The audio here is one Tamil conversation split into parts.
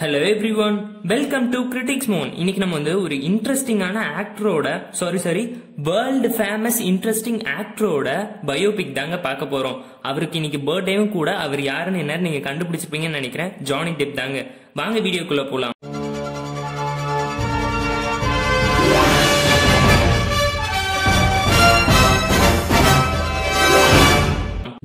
Hello everyone welcome to critics மோன் இன்னைக்கு நம்ம வந்து ஒரு இன்ட்ரெஸ்டிங்கான ஆக்டரோட sorry sorry world famous interesting ஆக்டரோட biopic தாங்க பார்க்க போறோம். அவருக்கு இன்னைக்கு பர்த்டேவும் கூட அவர் யாருன்னு என்ன நீங்க கண்டுபிடிச்சிருப்பீங்கன்னு நினைக்கிறேன். ஜானி டெப் தாங்க. வாங்க வீடியோக்குள்ள போலாம்.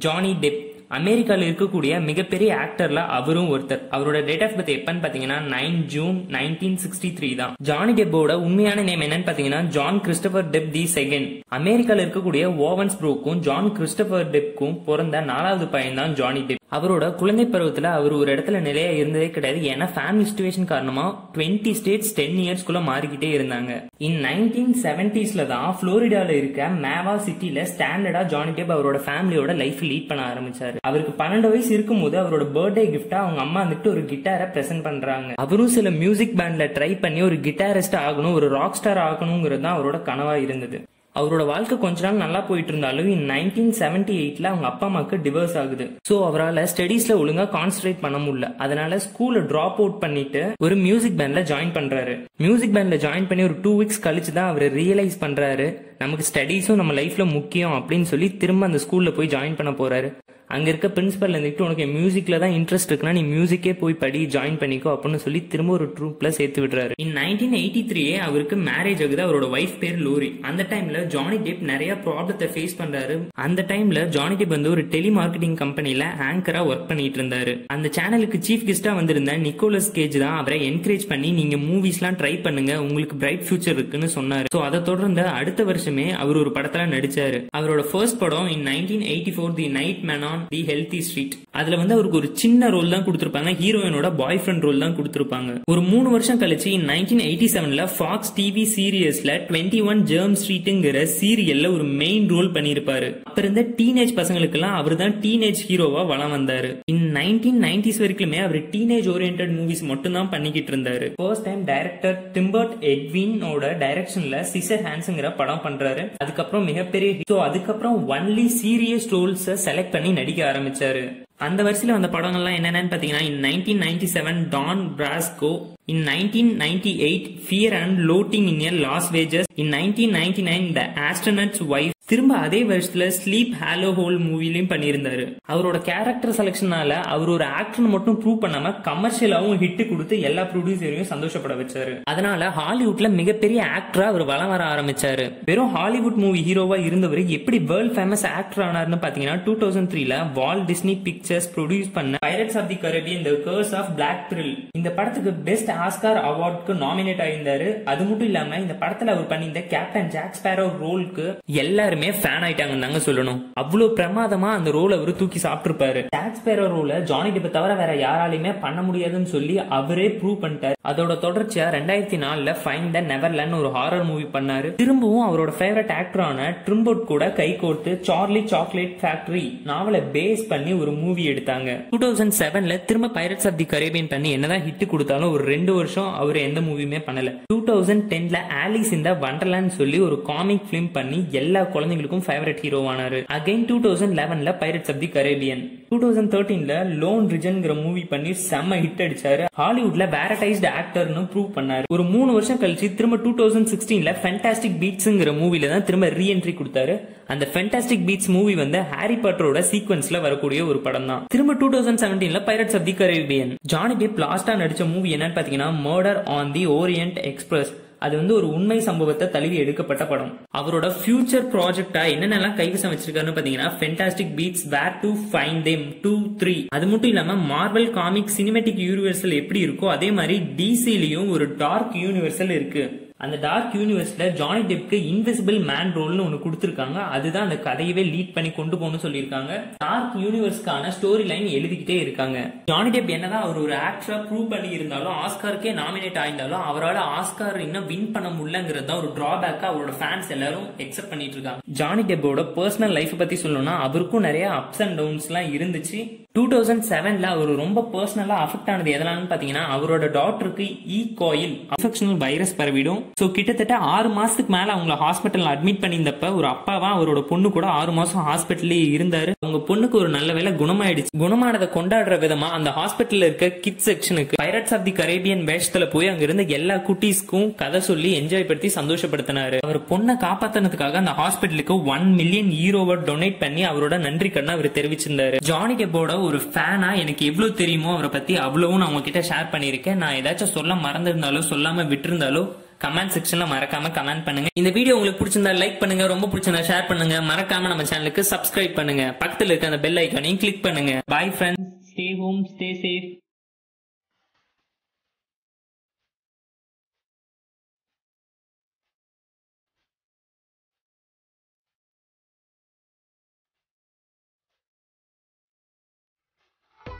ஜானி டெப் அமெரிக்காவில் இருக்கக்கூடிய மிகப்பெரிய ஆக்டர்ல அவரும் ஒருத்தர். அவரோட டேட் ஆஃப் பர்த் எப்பன்னு பாத்தீங்கன்னா nine June nineteen sixty three தான். ஜானி டெப்போட உண்மையான நேம் என்னன்னு பாத்தீங்கன்னா John Christopher Depp the second அமெரிக்கால இருக்கக்கூடிய ஓவன்ஸ் ப்ரோக்கும் ஜான் கிறிஸ்டபர் டெப்க்கும் பிறந்த நாலாவது பையன் தான் ஜானி டெப். அவரோட குழந்தை பருவத்தில் அவர் ஒரு இடத்துல நிலையா இருந்ததே கிடையாது. ஏன்னா ஃபேமிலி சுச்சுவேஷன் காரணமா டுவெண்ட்டி ஸ்டேட்ஸ் டென் இயர்ஸ்குள்ள மாறிக்கிட்டே இருந்தாங்க. இன் நைன்டீன் செவன்டிஸ்ல தான் ஃப்ளோரிடாவில் இருக்க மேவா சிட்டியில ஸ்டாண்டர்டா ஜானி டேப் அவரோட ஃபேமிலியோட லைஃப் லீட் பண்ண ஆரம்பிச்சாரு. அவருக்கு பன்னெண்டு வயசு இருக்கும்போது அவரோட பர்த்டே கிஃப்டா அவங்க அம்மா வந்துட்டு ஒரு கிட்டாரை பிரசன்ட் பண்றாங்க. அவரும் சில மியூசிக் பேண்ட்ல ட்ரை பண்ணி ஒரு கிட்டாரிஸ்ட் ஆகணும் ஒரு ராக் ஸ்டார் ஆகணுங்கிறது தான் அவரோட கனவா இருந்தது. அவரோட வாழ்க்கை கொஞ்ச நாள் நல்லா போயிட்டு இருந்தாலும் இன் நைன்டீன் செவன்டி எயிட்ல அவங்க அப்பா அம்மாக்கு டிவோர்ஸ் ஆகுது. சோ அவரால் ஸ்டடீஸ்ல ஒழுங்கா கான்சென்ட்ரேட் பண்ண முடியல. அதனால ஸ்கூல்ல டிராப் அவுட் பண்ணிட்டு ஒரு மியூசிக் பேண்ட்ல ஜாயின் பண்றாரு. மியூசிக் பேண்ட்ல ஜாயின் பண்ணி ஒரு டூ வீக்ஸ் கழிச்சு தான் அவர் ரியலைஸ் பண்றாரு. நமக்கு ஸ்டடீஸும் நம்ம லைஃப்ல முக்கியம் அப்படின்னு சொல்லி திரும்ப அந்த ஸ்கூல்ல போய் ஜாயின் பண்ண போறாரு. அங்க இருக்க பிரின்சிபல் இருந்துட்டு உனக்கு மியூசிக்ல தான் இன்ட்ரெஸ்ட் இருக்குன்னா நீ மியூசிக்கே போய் படி ஜாயின் பண்ணிக்கோ அப்படின்னு சொல்லி திரும்ப ஒரு ட்ரூப்ல சேர்த்து விடுறாரு. இன் நைன்டீன் எயிட்டி த்ரீயே அவருக்கு மேரேஜ் ஆகுது. அவரோட ஒய்ஃப் பேர் லூரி. அந்த டைம்ல ஜானி டேப் நிறைய ப்ராப்ளத்தை ஃபேஸ் பண்றாரு. அந்த டைம்ல ஜானி டேப் வந்து ஒரு டெலி மார்க்கெட்டிங் கம்பெனில ஆங்கரா ஒர்க் பண்ணிட்டு இருந்தாரு. அந்த சேனலுக்கு சீஃப் கெஸ்டா வந்திருந்த நிக்கோலஸ் கேஜ் தான் அவரை என்கரேஜ் பண்ணி நீங்க மூவிஸ்லாம் ட்ரை பண்ணுங்க. உங்களுக்கு பிரைட் ஃபியூச்சர் இருக்குன்னு சொன்னாரு. ஸோ அதை தொடர்ந்து அடுத்த வருஷமே அவர் ஒரு படத்துல நடிச்சாரு. அவரோட ஃபர்ஸ்ட் படம் in nineteen eighty four the night man on the healthy street அதுல வந்து அவருக்கு ஒரு சின்ன ரோல் தான் கொடுத்திருப்பாங்க. ஹீரோயினோட பாய் ஃப்ரெண்ட் ரோல் தான் கொடுத்திருப்பாங்க. ஒரு மூணு வருஷம் கழிச்சு நைன்டீன் எயிட்டி செவன்ல ஃபாக்ஸ் டிவி சீரியஸ்ல டுவெண்ட்டி ஒன் ஜெர்ம் ஸ்ட்ரீட்டுங்கிற சீரியல்ல ஒரு மெயின் ரோல் பண்ணியிருப்பாரு. அப்ப இருந்த டீனேஜ் பசங்களுக்கு எல்லாம் அவர் தான் டீனேஜ் ஹீரோவா வளம் வந்தாரு. இன் நைன்டீன் நைன்டிஸ் வரைக்குமே அவர் டீனேஜ் ஓரியன்ட் மூவிஸ் மட்டும் தான் பண்ணிக்கிட்டு இருந்தாரு. First time director Tim Burton எட்வினோட டைரக்ஷன்ல சிசர் ஹேண்ட்ஸ்ங்கிற படம் பண்றாரு. அதுக்கப்புறம் மிகப்பெரிய ஸோ அதுக்கப்புறம் ஒன்லி சீரியஸ் ரோல்ஸ் செலக்ட் பண்ணி நடிக்க ஆரம்பிச்சாரு. அந்த வரிசையில வந்த படங்கள்லாம் என்னென்னு பாத்தீங்கன்னா in nineteen ninety seven Donnie Brasco in nineteen ninety eight fear and loathing in year Las Vegas in nineteen ninety nine the astronaut's wife திரும்ப அதே வருஷத்துல ஸ்லீப் ஹாலோ ஹோல் மூவிலையும் பண்ணியிருந்தாரு. அவரோட கேரக்டர் செலக்ஷனால அவர் ஒரு ஆக்டர் மட்டும் ப்ரூவ் பண்ணாம கமர்ஷியலாவும் ஹிட் கொடுத்து எல்லா ப்ரொடியூசரையும் சந்தோஷப்பட வச்சாரு. அதனால ஹாலிவுட்ல மிகப்பெரிய ஆக்டரா அவர் வளம் வர ஆரம்பிச்சாரு. வெறும் ஹாலிவுட் மூவி ஹீரோவா இருந்தவர் எப்படி வேர்ல்ட் ஃபேமஸ் ஆக்டர் ஆனார்னு பாத்தீங்கன்னா டூ தௌசண்ட் த்ரீல Walt Disney pic pictures produce பண்ண pirates of the Caribbean the curse of black thrill இந்த படத்துக்கு பெஸ்ட் ஆஸ்கார் அவார்டுக்கு நாமினேட் ஆயிருந்தாரு. அது மட்டும் இல்லாம இந்த படத்துல அவர் பண்ணியிருந்த கேப்டன் ஜாக் ஸ்பேரோ ரோலுக்கு எல்லாருமே ஃபேன் ஆயிட்டாங்கன்னு தாங்க சொல்லணும். அவ்வளவு பிரமாதமா அந்த ரோல் அவர் தூக்கி சாப்பிட்டிருப்பாரு. ஜாக் ஸ்பேரோ ரோல ஜானி டிப்பை தவிர வேற யாராலையுமே பண்ண முடியாதுன்னு சொல்லி அவரே ப்ரூவ் பண்ணிட்டார். அதோட தொடர்ச்சியா ரெண்டாயிரத்தி நாலுல ஃபைன் த நெவர்லேண்ட் ஒரு ஹாரர் மூவி பண்ணாரு. திரும்பவும் அவரோட ஃபேவரட் ஆக்டரான ட்ரிம்போட் கூட கை கோர்த்து சார்லி சாக்லேட் ஃபேக்டரி நாவலை பேஸ் பண்ணி ஒரு மூவி மூவி எடுத்தாங்க. டூ தௌசண்ட் செவன்ல திரும்ப பைரட்ஸ் ஆஃப் தி கரேபியன் பண்ணி என்னதான் ஹிட் கொடுத்தாலும் ஒரு ரெண்டு வருஷம் அவர் எந்த மூவியுமே பண்ணல. டூ தௌசண்ட் டென்ல ஆலிஸ் இந்த வண்டர்லேண்ட் சொல்லி ஒரு காமிக் பிலிம் பண்ணி எல்லா குழந்தைங்களுக்கும் ஃபேவரட் ஹீரோ ஆனாரு again two thousand லெவன்ல pirates of the Caribbean two thousand தேர்ட்டீன்ல loan ரிஜன்ங்கிற மூவி பண்ணி செம்ம ஹிட் அடிச்சாரு. ஹாலிவுட்ல பேரடைஸ்டு ஆக்டர்னு ப்ரூவ் பண்ணாரு. ஒரு மூணு வருஷம் கழிச்சு திரும்ப டூ தௌசண்ட் சிக்ஸ்டீன்ல ஃபென்டாஸ்டிக் பீட்ஸ்ங்கிற மூவில தான் திரும்ப ரீஎன்ட்ரி கொடுத்தாரு. அந்த ஃபென்டாஸ்டிக் பீட்ஸ் மூவி வந்து ஹாரி பாட்டரோட சீக்வன்ஸ்ல வரக்கூடிய ஒரு படம் தான். திரும்ப two thousand செவன்டீன்ல pirates of the Caribbean Johnny Depp லாஸ்டா நடிச்ச மூவி என்னன்னு பாத்தீங்கன்னா murder on the Orient Express அது வந்து ஒரு உண்மை சம்பவத்தை தழுவி எடுக்கப்பட்ட படம். அவரோட ஃபியூச்சர் ப்ராஜெக்டா என்னென்னலாம் கைவசம் வச்சிருக்காருன்னு பாத்தீங்கன்னா fantastic beasts where to find them two three அது மட்டும் இல்லாம மார்வல் காமிக் சினிமேட்டிக் யூனிவர்சல் எப்படி இருக்கோ அதே மாதிரி டிசிலையும் ஒரு டார்க் யூனிவர்சல் இருக்கு. அந்த டார்க் யூனிவர்ஸ்ல ஜானி டெப்க்கு இன்விசிபிள் மேன் ரோல்னு ஒன்னு கொடுத்துருக்காங்க. அதுதான் அந்த கதையவே லீட் பண்ணி கொண்டு போகணும்னு சொல்லியிருக்காங்க. டார்க் யூனிவர்ஸ்க்கான ஸ்டோரி லைன் எழுதிக்கிட்டே இருக்காங்க. ஜானி டெப் என்னதான் அவர் ஒரு ஆக்டரா ப்ரூவ் பண்ணி இருந்தாலும் ஆஸ்காருக்கே நாமினேட் ஆயிருந்தாலும் அவரால் ஆஸ்கார் இன்னும் வின் பண்ண முடியலங்கிறது தான் ஒரு டிராபேக்கா அவரோட ஃபேன்ஸ் எல்லாரும் எக்ஸெப்ட் பண்ணிட்டு இருக்காங்க. ஜானி டெப்போட பர்சனல் லைஃப் பத்தி சொல்லணும்னா அவருக்கும் நிறைய அப்ஸ் அண்ட் டவுன்ஸ் எல்லாம் இருந்துச்சு. டூ தௌசண்ட் செவன்ல அவர் ரொம்ப பர்சனலா அஃபெக்ட் ஆனது எதனாலன்னு பாத்தீங்கன்னா அவரோட டாக்டருக்கு ஈ கோயில் அஃபெக்ஷனல் வைரஸ் பரவிடும். சோ கிட்டத்தட்ட ஆறு மாசத்துக்கு மேல அவங்கள ஹாஸ்பிட்டல் அட்மிட் பண்ணியிருந்தப்ப ஒரு அப்பாவா அவரோட பொண்ணு கூட ஆறு மாசம் ஹாஸ்பிட்டல்லே இருந்தாரு. அவங்க பொண்ணுக்கு ஒரு நல்ல வேலை குணமாயிடுச்சு. குணமானதை கொண்டாடுற விதமா அந்த ஹாஸ்பிட்டலில் இருக்க கிட் செக்ஷனுக்கு பைரட்ஸ் ஆஃப் தி கரேபியன் வேஷத்துல போய் அங்க இருந்த எல்லா குட்டீஸ்க்கும் கதை சொல்லி என்ஜாய் படுத்தி சந்தோஷப்படுத்தினாரு. அவர் பொண்ணை காப்பாத்தினதுக்காக அந்த ஹாஸ்பிட்டலுக்கு ஒன் மில்லியன் ஈரோவை டொனேட் பண்ணி அவரோட நன்றி கண்ணை அவர் தெரிவிச்சிருந்தாரு. ஜானி டெப்போட ஒரு ஃபேனா எனக்கு எவ்வளவு தெரியுமோ அவரை பத்தி அவ்வளவும் நான் உங்ககிட்ட ஷேர் பண்ணியிருக்கேன். நான் ஏதாச்சும் சொல்ல மறந்திருந்தாலோ சொல்லாம விட்டிருந்தாலோ கமெண்ட் செக்ஷன்ல மறக்காம கமெண்ட் பண்ணுங்க. இந்த வீடியோ உங்களுக்கு பிடிச்சிருந்தா லைக் பண்ணுங்க. ரொம்ப பிடிச்சிருந்தா ஷேர் பண்ணுங்க. மறக்காம நம்ம சேனலுக்கு சப்ஸ்கிரைப் பண்ணுங்க. பக்கத்துல இருக்க அந்த பெல் ஐக்கானையும் கிளிக் பண்ணுங்க. Bye friends stay home stay safe